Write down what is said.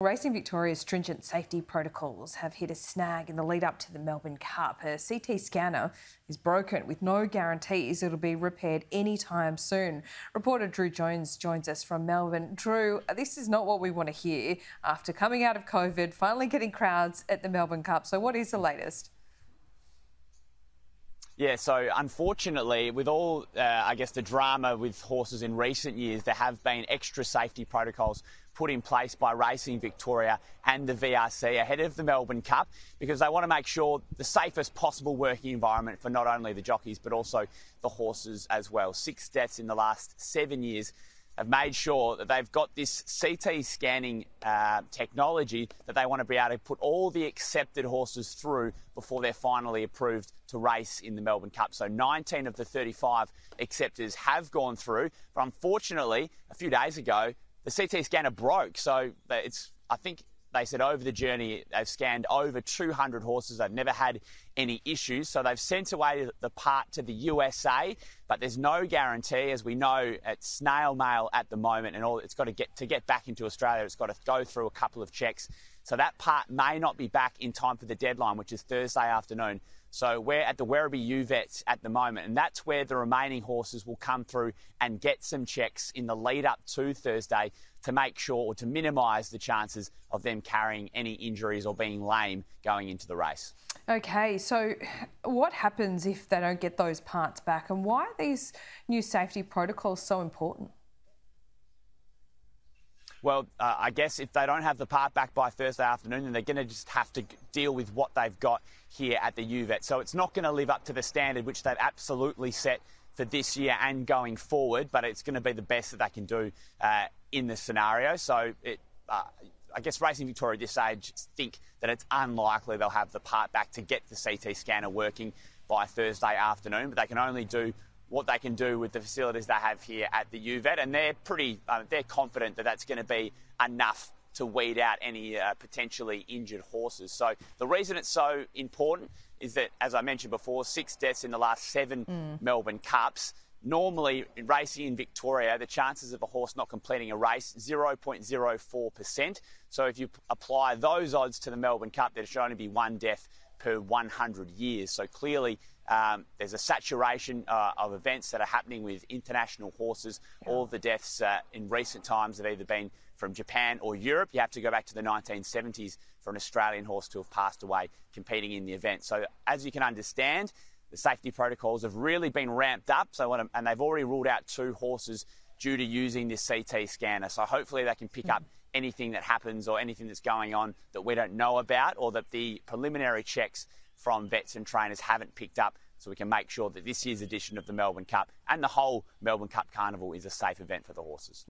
Racing Victoria's stringent safety protocols have hit a snag in the lead up to the Melbourne Cup. A CT scanner is broken with no guarantees it'll be repaired anytime soon. Reporter Drew Jones joins us from Melbourne. Drew, this is not what we want to hear after coming out of COVID, finally getting crowds at the Melbourne Cup. So, what is the latest? Yeah, so unfortunately, with all, uh, I guess, the drama with horses in recent years, there have been extra safety protocols put in place by Racing Victoria and the VRC ahead of the Melbourne Cup because they want to make sure the safest possible working environment for not only the jockeys but also the horses as well. Six deaths in the last seven years have made sure that they've got this CT scanning uh, technology that they want to be able to put all the accepted horses through before they're finally approved to race in the Melbourne Cup. So 19 of the 35 acceptors have gone through, but unfortunately, a few days ago, the CT scanner broke. So it's, I think they said over the journey they've scanned over 200 horses. They've never had any issues. So they've sent away the part to the USA, but there's no guarantee, as we know, it's snail mail at the moment, and all it's got to get to get back into Australia. It's got to go through a couple of checks. So that part may not be back in time for the deadline, which is Thursday afternoon. So we're at the Werribee UVets at the moment, and that's where the remaining horses will come through and get some checks in the lead up to Thursday to make sure or to minimise the chances of them carrying any injuries or being lame going into the race. Okay, so what happens if they don't get those parts back, and why are these new safety protocols so important? Well, uh, I guess if they don't have the part back by Thursday afternoon, then they're going to just have to deal with what they've got here at the UVET. So it's not going to live up to the standard which they've absolutely set for this year and going forward, but it's going to be the best that they can do uh, in this scenario. So it, uh, I guess Racing Victoria this age think that it's unlikely they'll have the part back to get the CT scanner working by Thursday afternoon, but they can only do what they can do with the facilities they have here at the UVET, and they're pretty, uh, they're confident that that's going to be enough to weed out any uh, potentially injured horses. So the reason it's so important is that, as I mentioned before, six deaths in the last seven mm. Melbourne Cups. Normally, in racing in Victoria, the chances of a horse not completing a race 0.04%. So if you apply those odds to the Melbourne Cup, there should only be one death per 100 years. So clearly, um, there's a saturation uh, of events that are happening with international horses. Yeah. All of the deaths uh, in recent times have either been from Japan or Europe. You have to go back to the 1970s for an Australian horse to have passed away competing in the event. So, as you can understand, the safety protocols have really been ramped up. So, and they've already ruled out two horses due to using this CT scanner. So, hopefully, they can pick mm. up anything that happens or anything that's going on that we don't know about or that the preliminary checks from vets and trainers haven't picked up so we can make sure that this year's edition of the Melbourne Cup and the whole Melbourne Cup Carnival is a safe event for the horses.